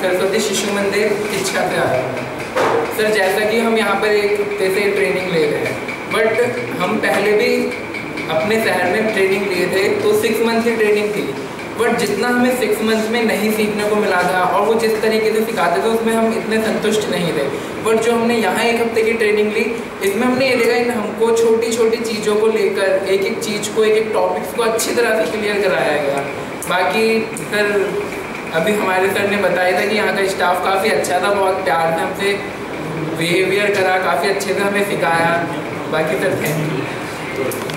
सरस्वती शिशु मंदिर इच्छा से आया सर, जैसा कि हम यहाँ पर एक हफ़्ते से ट्रेनिंग ले रहे हैं बट हम पहले भी अपने शहर में ट्रेनिंग लिए थे तो सिक्स मंथ की ट्रेनिंग थी। बट जितना हमें सिक्स मंथ में नहीं सीखने को मिला था, और वो जिस तरीके से सिखाते थे, उसमें हम इतने संतुष्ट नहीं थे। बट जो हमने यहाँ एक हफ़्ते की ट्रेनिंग ली, इसमें हमने ये देखा कि हमको छोटी छोटी चीज़ों को लेकर एक एक चीज़ को एक एक टॉपिक्स को अच्छी तरह से क्लियर कराया गया। बाकी, सर अभी हमारे सर ने बताया था कि यहाँ का स्टाफ काफ़ी अच्छा था, बहुत प्यार से हमसे बिहेवियर करा, काफ़ी अच्छे से हमें सिखाया। बाकी सर थैंक यू